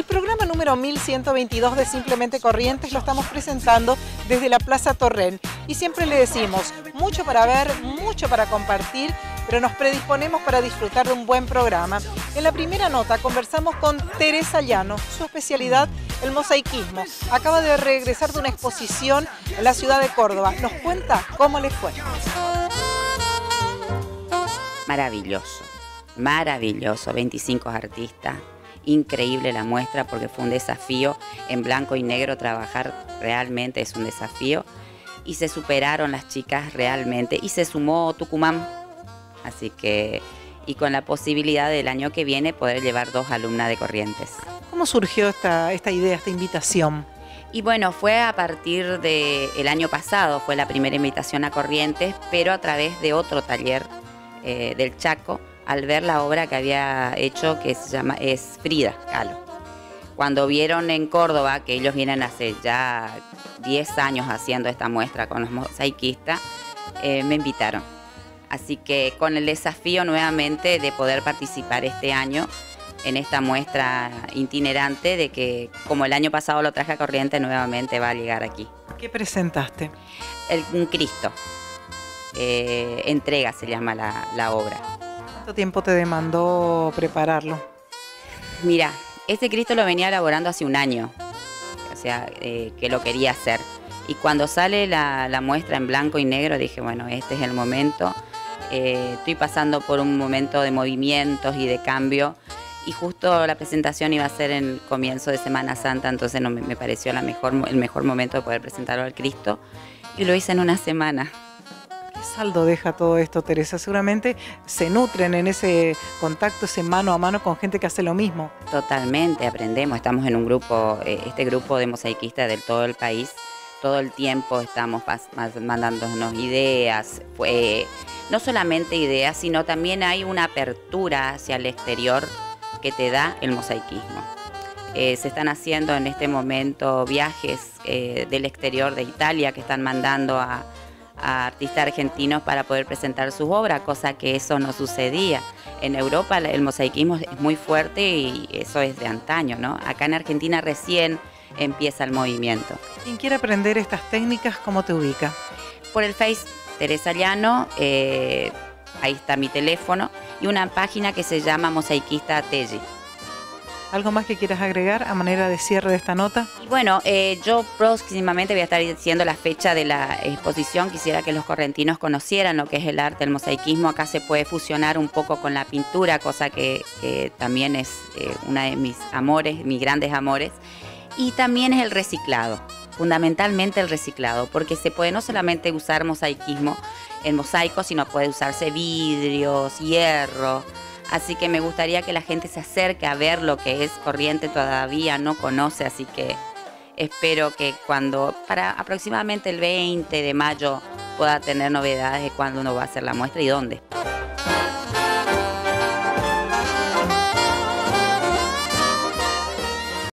El programa número 1122 de Simplemente Corrientes lo estamos presentando desde la Plaza Torren y siempre le decimos mucho para ver, mucho para compartir, pero nos predisponemos para disfrutar de un buen programa. En la primera nota conversamos con Teresa Llano, su especialidad el mosaicismo. Acaba de regresar de una exposición en la ciudad de Córdoba. Nos cuenta cómo le fue. Maravilloso, maravilloso, 25 artistas, increíble la muestra porque fue un desafío en blanco y negro trabajar realmente es un desafío y se superaron las chicas realmente y se sumó Tucumán así que y con la posibilidad del año que viene poder llevar dos alumnas de Corrientes. ¿Cómo surgió esta, esta idea, esta invitación? Y bueno, fue a partir del año pasado, fue la primera invitación a Corrientes, pero a través de otro taller eh, del Chaco, al ver la obra que había hecho que se llama es Frida Kahlo. Cuando vieron en Córdoba que ellos vienen hace ya 10 años haciendo esta muestra con los mosaicistas, eh, me invitaron. Así que con el desafío nuevamente de poder participar este año en esta muestra itinerante de que como el año pasado lo traje a Corriente, nuevamente va a llegar aquí. ¿Qué presentaste? El, un Cristo. Eh, entrega se llama la obra. ¿Cuánto tiempo te demandó prepararlo? Mira, este Cristo lo venía elaborando hace un año, o sea, eh, que lo quería hacer. Y cuando sale la, muestra en blanco y negro, dije, bueno, este es el momento. Eh, estoy pasando por un momento de movimientos y de cambio. Y justo la presentación iba a ser en el comienzo de Semana Santa, entonces no, me, pareció la mejor, el mejor momento de poder presentarlo al Cristo. Y lo hice en una semana saldo deja todo esto, Teresa? Seguramente se nutren en ese contacto, ese mano a mano con gente que hace lo mismo. Totalmente, aprendemos. Estamos en un grupo, eh, este grupo de mosaicistas del todo el país. Todo el tiempo estamos mandándonos ideas, no solamente ideas, sino también hay una apertura hacia el exterior que te da el mosaicismo. Eh, se están haciendo en este momento viajes eh, del exterior de Italia que están mandando a, a artistas argentinos para poder presentar sus obras, cosa que eso no sucedía. En Europa el mosaicismo es muy fuerte y eso es de antaño, ¿no? Acá en Argentina recién empieza el movimiento. Quien quiere aprender estas técnicas, ¿cómo te ubica? Por el Face Teresa Llano, eh, ahí está mi teléfono, y una página que se llama Mosaiquista Telli. ¿Algo más que quieras agregar a manera de cierre de esta nota? bueno, eh, yo próximamente voy a estar diciendo la fecha de la exposición. Quisiera que los correntinos conocieran lo que es el arte, el mosaicismo. Acá se puede fusionar un poco con la pintura, cosa que también es eh, una de mis amores, mis grandes amores. Y también es el reciclado, fundamentalmente el reciclado, porque se puede no solamente usar mosaicismo en mosaico, sino puede usarse vidrios, hierro Así que me gustaría que la gente se acerque a ver lo que es Corriente todavía no conoce, así que espero que cuando, para aproximadamente el 20 de mayo, pueda tener novedades de cuándo uno va a hacer la muestra y dónde.